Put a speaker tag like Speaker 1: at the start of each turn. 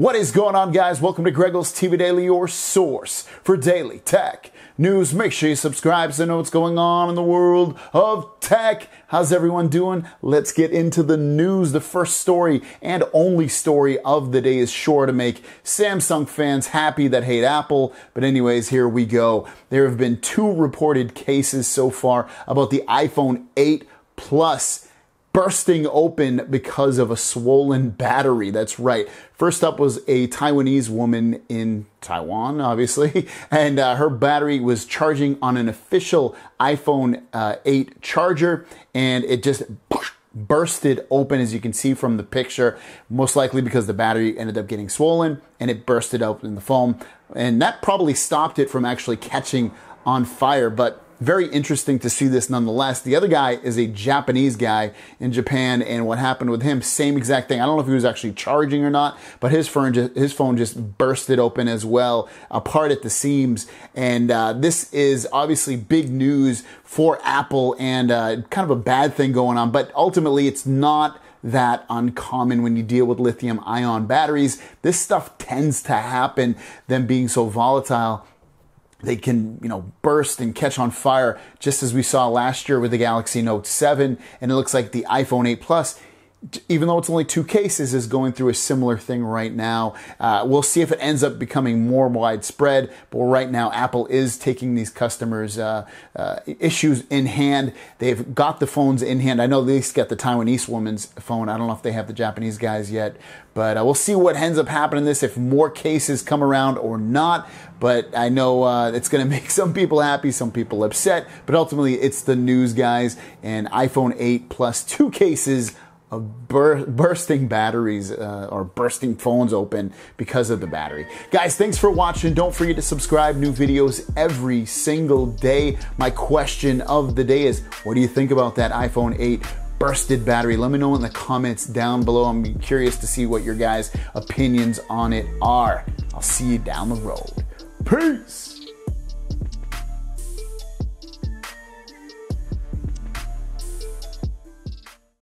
Speaker 1: What is going on, guys? Welcome to Greggles TV Daily, your source for daily tech news. Make sure you subscribe so you know what's going on in the world of tech. How's everyone doing? Let's get into the news. The first story and only story of the day is sure to make Samsung fans happy that hate Apple. But, anyways, here we go. There have been two reported cases so far about the iPhone 8 Plus bursting open because of a swollen battery. That's right. First up was a Taiwanese woman in Taiwan, obviously, and uh, her battery was charging on an official iPhone uh, 8 charger, and it just bursted open as you can see from the picture most likely because the battery ended up getting swollen and it bursted open in the foam and that probably stopped it from actually catching on fire but very interesting to see this nonetheless. The other guy is a Japanese guy in Japan, and what happened with him, same exact thing. I don't know if he was actually charging or not, but his phone just, his phone just bursted open as well, apart at the seams. And uh, this is obviously big news for Apple and uh, kind of a bad thing going on, but ultimately it's not that uncommon when you deal with lithium ion batteries. This stuff tends to happen, them being so volatile they can, you know, burst and catch on fire, just as we saw last year with the Galaxy Note 7. And it looks like the iPhone 8 Plus even though it's only two cases, is going through a similar thing right now. Uh, we'll see if it ends up becoming more widespread. But right now, Apple is taking these customers' uh, uh, issues in hand. They've got the phones in hand. I know they got the Taiwanese woman's phone. I don't know if they have the Japanese guys yet, but uh, we'll see what ends up happening. This if more cases come around or not. But I know uh, it's going to make some people happy, some people upset. But ultimately, it's the news, guys. And iPhone 8 plus two cases of bur- bursting batteries uh, or bursting phones open because of the battery. Guys, thanks for watching. Don't forget to subscribe. New videos every single day. My question of the day is what do you think about that iPhone 8 bursted battery? Let me know in the comments down below. I'm curious to see what your guys' opinions on it are. I'll see you down the road. Peace.